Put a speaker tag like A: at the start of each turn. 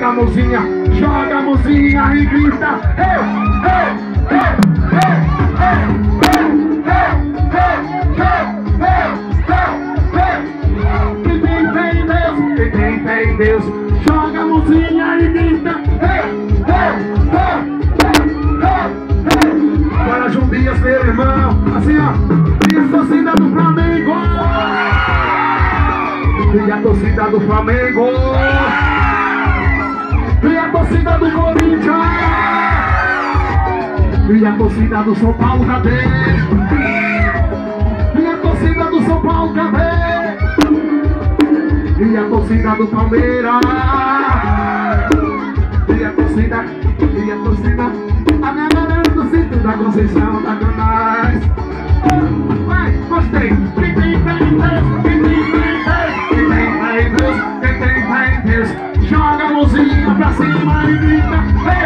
A: joga a mãozinha, joga a mãozinha e grita. Ei, ei, ei, ei, ei. Quem tem Deus, tem em Deus, joga a mãozinha e grita. Para Jundias, meu irmão, assim ó, e a torcida do Flamengo. E a torcida do Flamengo. Torcida do Corinthians. E a torcida do São Paulo, cadê? E a torcida do São Paulo, cadê? E a torcida do Palmeiras. E a torcida, e a torcida, a galera do sítio da Conceição com nós. Vai, gostei. Pra cima e grita.